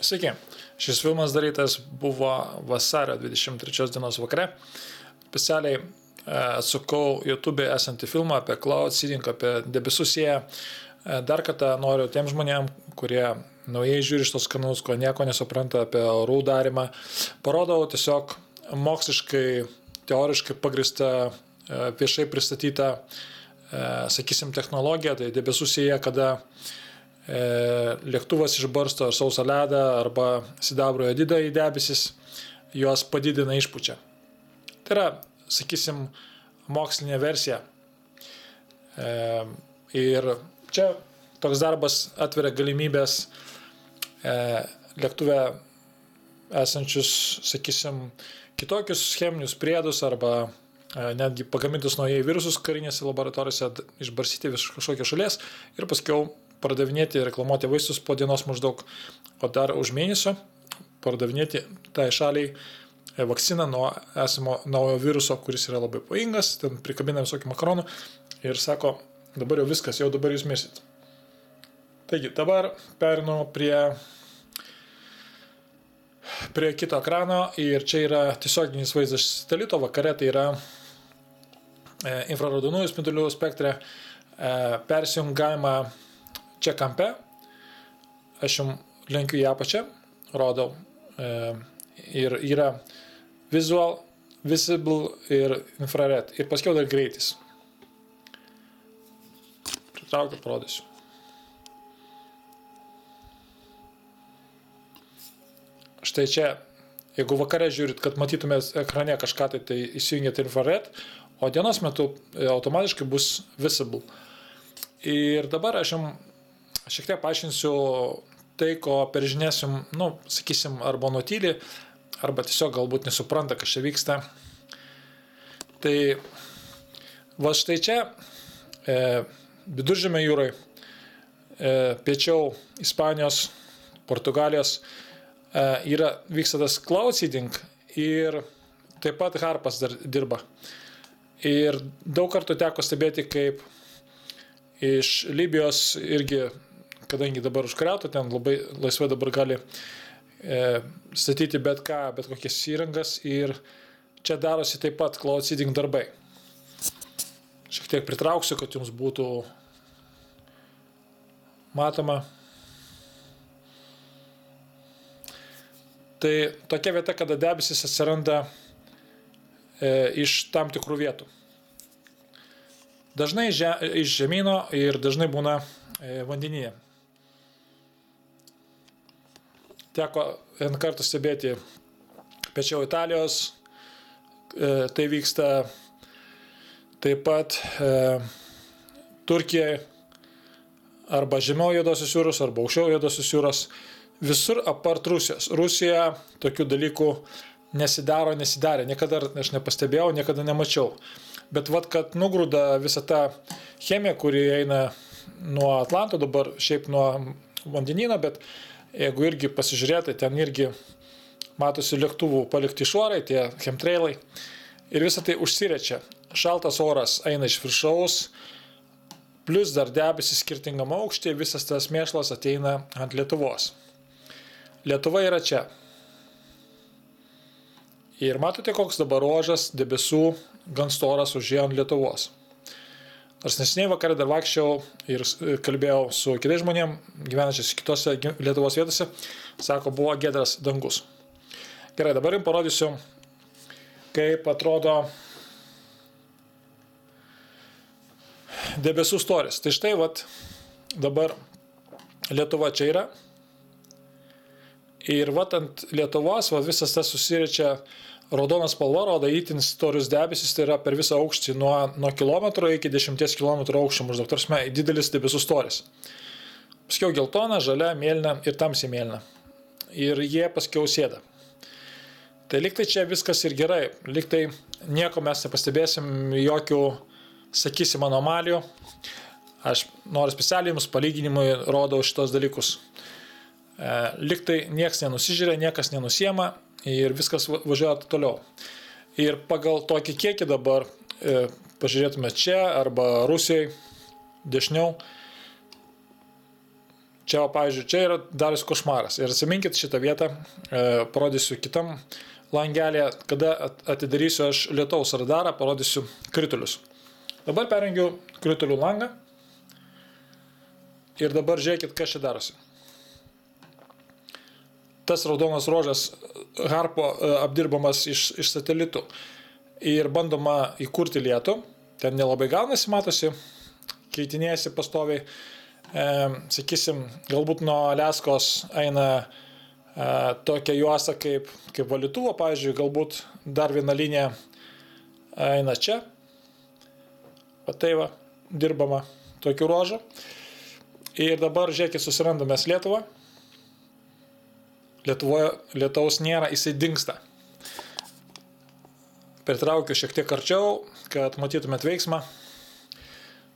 Sveiki, šis filmas darytas buvo vasario 23 dienos vakare. Specialiai e, atsukau YouTube esantį filmą apie cloud seeding, apie debesų sėją. E, dar kartą noriu tiem žmonėm, kurie naujai žiūri šitos kanalus, ko nieko nesupranta apie orų darimą, parodau tiesiog moksliškai, teoriškai pagristą, e, viešai pristatytą, sakysim, technologiją, tai debesų sėja, kada E, lėktuvas išbarsto ar sausą ledą arba sidabro jodidą į debesis, juos padidina išpučia. Tai yra, sakysim, mokslinė versija. E, ir čia toks darbas atveria galimybės e, lėktuve esančius, sakysim, kitokius cheminius priedus arba netgi pagamintus naujai virusus karinėse laboratorijose išbarsyti iš kažkokios šalies ir paskiau pardavinėti, reklamuoti vaistus po dienos maždaug, o dar už mėnesio pardavinėti tai šaliai e, vakciną nuo esamo naujo viruso, kuris yra labai pavojingas, ten prikabina visokių makaronų ir sako, dabar jau viskas, jau dabar jūs mirsit. Taigi, dabar perinu prie, prie kito ekrano ir čia yra tiesioginis vaizdas satelito, vakare tai yra e, infraraudonųjų spindulių spektre, e, persijungavimą čia kampe, aš jums lenkiu į apačią, rodau. E, ir yra visual, visible ir infrared. Ir paskiau dar greitis. Pritraukiu, parodysiu. Štai čia, jeigu vakare žiūrit, kad matytumėt ekrane kažką, tai, tai įsijungiat infrared, o dienos metu e, automatiškai bus visible. Ir dabar aš jums šiek tiek paaiškinsiu tai, ko per žinias nu, sakysim, arba nutyli, arba tiesiog galbūt nesupranta, kas čia vyksta. Tai va štai čia, e, viduržėme jūrai, e, piečiau Ispanijos, Portugalijos, e, yra vyksta tas cloud seeding ir taip pat Harpas dar dirba. Ir daug kartų teko stebėti, kaip iš Libijos irgi kadangi dabar užkrauta, ten labai laisvai dabar gali e, statyti bet ką, bet kokias įrangas ir čia darosi taip pat cloud seeding darbai. Šiek tiek pritrauksiu, kad jums būtų matoma. Tai tokia vieta, kada debesis atsiranda e, iš tam tikrų vietų. Dažnai že, iš žemynų ir dažnai būna e, vandenyje. Teko N kartų stebėti pečiau Italijos, e, tai vyksta taip pat e, Turkijai arba žemiau Jėdosios jūros, arba aukščiau Jėdosios jūros, visur apart Rusijos. Rusija tokių dalykų nesidaro, nesidarė, niekada aš nepastebėjau, niekada nemačiau. Bet vad, kad nugrūda visą tą chemiją, kuri eina nuo Atlanto, dabar šiaip nuo vandenyno, bet jeigu irgi pasižiūrėtai, ten irgi matosi lėktuvų palikti šuorai, tie chemtrailai. Ir visą tai užsirečia. Šaltas oras eina iš viršaus, plus dar debesis skirtingam aukštį, visas tas mėšlas ateina ant Lietuvos. Lietuva yra čia. Ir matote, koks dabar ožas debesų gan storas užėjo ant Lietuvos. Nors nesiniai vakarą dar vaikščiau ir e, kalbėjau su kitais žmonėmis, gyvenančiais kitose Lietuvos vietose, sako, buvo gedras dangus. Gerai, dabar jums parodysiu, kaip atrodo debesų storis. Tai štai, vat, dabar Lietuva čia yra. Ir vat ant Lietuvos, vat, visas tas susiriečia Raudonas spalva rodo įtin storius debesis, tai yra per visą aukštį nuo, nuo kilometro iki 10 km aukščio, maždaug tarsi didelis debesų storis. Paskiau geltona, žalia, mėlyna ir tamsiai mėlyna. Ir jie paskiau sėda. Tai liktai čia viskas ir gerai, liktai nieko mes nepastebėsim, jokių, sakysim, anomalijų. Aš noriu specialiai jums palyginimui rodau šitos dalykus. E, liktai niekas nenusižiūrė, niekas nenusiema, ir viskas važiuoja toliau. Ir pagal tokį kiekį dabar, e, pažiūrėtume čia arba Rusijai, dešiniau, Čia, pavyzdžiui, čia yra daris košmaras. Ir atsiminkit šitą vietą, e, parodysiu kitam langelį, kada atidarysiu aš lietaus radarą, parodysiu kritulius. Dabar perengiu kritulių langą. Ir dabar žiūrėkit, kas čia darosi. Tas raudonas rožas harpo e, apdirbamas iš, iš satelitų ir bandoma įkurti lietų. Ten nelabai gaunasi, matosi, keitinėjasi pastoviai e, sakysim, galbūt nuo Aleskos eina e, tokia juosta kaip, kaip valytuvo, pavyzdžiui, galbūt dar viena linija eina čia. O tai dirbama tokiu ruožu. Ir dabar, žiūrėkit, susirandame Lietuvą. Lietuvoje lietaus nėra, jisai dinksta. Pritraukiu šiek tiek arčiau, kad matytumėt veiksmą.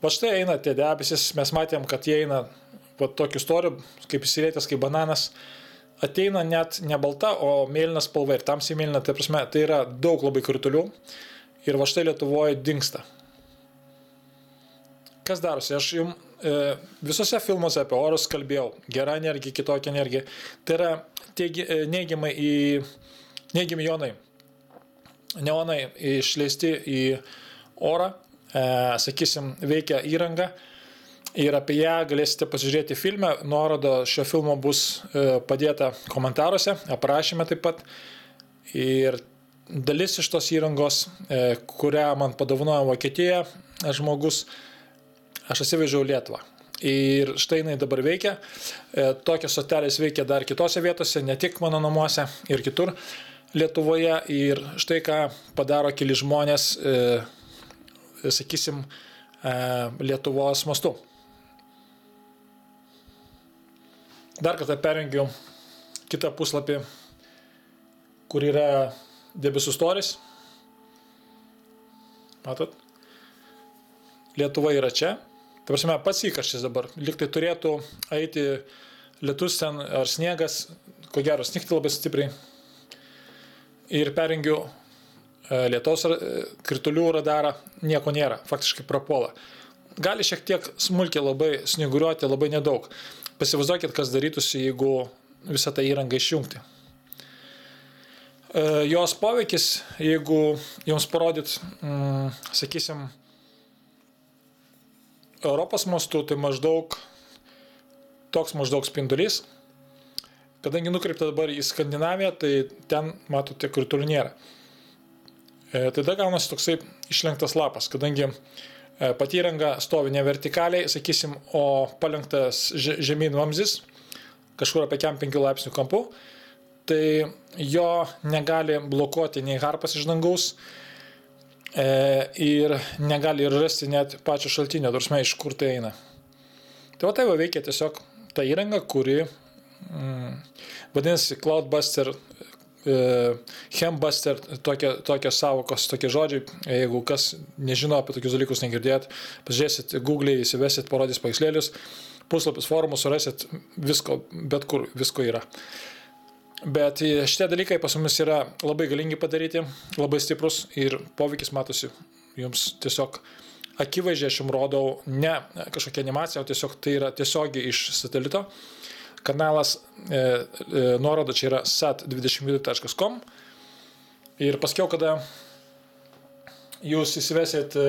Va štai eina tie debesis, mes matėm, kad jie eina va tokiu storiu, kaip įsirėtęs, kaip bananas. Ateina net ne balta, o mėlynas spalva ir tamsiai mėlyna, tai prasme, tai yra daug labai kritulių ir va štai Lietuvoje dinksta. Kas darosi? Aš jums visose filmuose apie orus kalbėjau. Gera energija, kitokia energija. Tai yra tiegi, e, neigiamai į neigiami jonai. Neonai išleisti į orą E, sakysim, veikia įranga ir apie ją galėsite pasižiūrėti filme. Nuorodo šio filmo bus e, padėta komentaruose, aprašyme taip pat. Ir dalis iš tos įrangos, e, kurią man padovanojo Vokietija žmogus, aš atsivežiau Lietuvą. Ir štai jinai dabar veikia. Tokios sotelės veikia dar kitose vietose, ne tik mano namuose ir kitur Lietuvoje. Ir štai ką padaro keli žmonės sakysim, e, Lietuvos mastu. Dar kartą perrengiu kitą puslapį, kur yra debesų storis. Matot? Lietuva yra čia. Tai prasme, pats įkarštis dabar. Liktai turėtų eiti lietus ten ar sniegas, ko gero, snigti labai stipriai. Ir perrengiu E, lietaus e, kritulių radarą, nieko nėra, faktiškai prapuola. Gali šiek tiek smulkiai labai snyguriuoti, labai nedaug. Pasivaizduokit, kas darytųsi, jeigu visą tą įrangą išjungti. E, jos poveikis, jeigu jums parodyt, mm, sakysim, Europos mastu, tai maždaug toks maždaug spindulys. Kadangi nukreipta dabar į Skandinaviją, tai ten, matote, kritulių nėra. E, tada gaunasi toksai išlenktas lapas, kadangi e, pati įranga stovi ne vertikaliai, sakysim, o palenktas žemyn vamzdis, kažkur apie 5 laipsnių kampu, tai jo negali blokuoti nei harpas iš dangaus e, ir negali ir rasti net pačio šaltinio, dursme, iš kur tai eina. Tai va tai va veikia tiesiog ta įranga, kuri mm, vadinasi Cloudbuster E, Hembuster, tokie, tokios savokos, tokie žodžiai, jeigu kas nežino apie tokius dalykus, negirdėt, pažiūrėsit, Google įsivesit, parodys paveikslėlius, puslapis forumus, surasit visko, bet kur visko yra. Bet šitie dalykai pas mumis yra labai galingi padaryti, labai stiprus ir poveikis matosi jums tiesiog akivaizdžiai aš jums rodau ne kažkokią animaciją, o tiesiog tai yra tiesiogiai iš satelito. Kanalas, e, e, nuoroda čia yra sat22.com ir paskiau, kada jūs įsivesit e,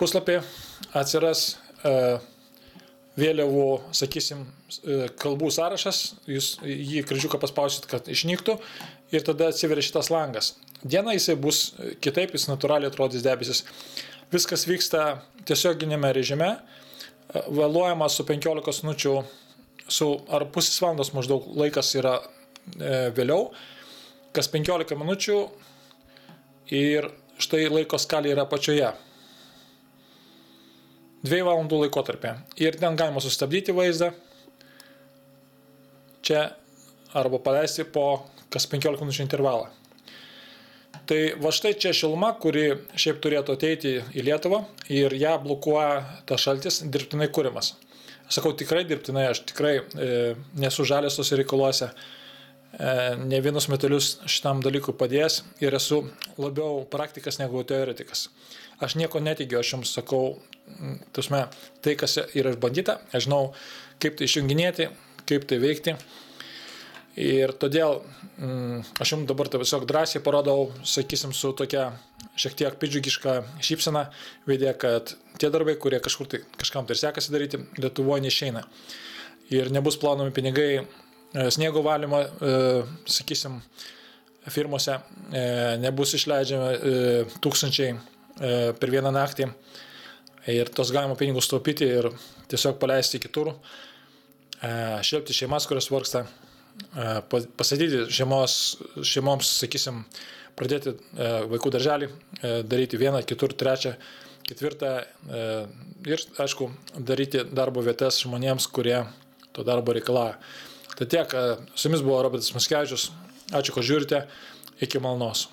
puslapį, atsiras e, vėliavų, sakysim, e, kalbų sąrašas, jūs jį kryžiuką paspausit, kad išnyktų ir tada atsiveria šitas langas. Dieną jisai bus kitaip, jis natūraliai atrodys debesis. Viskas vyksta tiesioginėme režime, vėluojama su 15 minučių, su ar pusės valandos maždaug laikas yra e, vėliau, kas 15 minučių ir štai laiko skalė yra pačioje. 2 valandų laikotarpė. Ir ten galima sustabdyti vaizdą čia arba paleisti po kas 15 minučių intervalą. Tai va štai čia šiluma, kuri šiaip turėtų ateiti į Lietuvą ir ją blokuoja tas šaltis dirbtinai kūrimas. Aš sakau tikrai dirbtinai, aš tikrai e, nesu žalės tose reikaluose. Ne vienus metelius šitam dalykui padės ir esu labiau praktikas negu teoretikas. Aš nieko netikiu, aš jums sakau, tusme, tai, kas yra išbandyta, aš žinau, kaip tai išjunginėti, kaip tai veikti. Ir todėl mm, aš jums dabar tai tiesiog drąsiai parodau, sakysim, su tokia šiek tiek pidžiugiška šypsena veidė, kad tie darbai, kurie kažkur tai kažkam tai sekasi daryti, Lietuvoje neišeina. Ir nebus planuomi pinigai e, sniego valymo, e, sakysim, firmose, e, nebus išleidžiami tūkstančiai per vieną naktį. Ir tos galima pinigus taupyti ir tiesiog paleisti kitur, šelbti šeimas, kurios vargsta pasadyti šeimos, šeimoms, sakysim, pradėti vaikų darželį, daryti vieną, kitur, trečią, ketvirtą ir, aišku, daryti darbo vietas žmonėms, kurie to darbo reikalauja. Tai tiek, su jumis buvo Robertas Maskevičius, ačiū, kad žiūrite, iki malnos.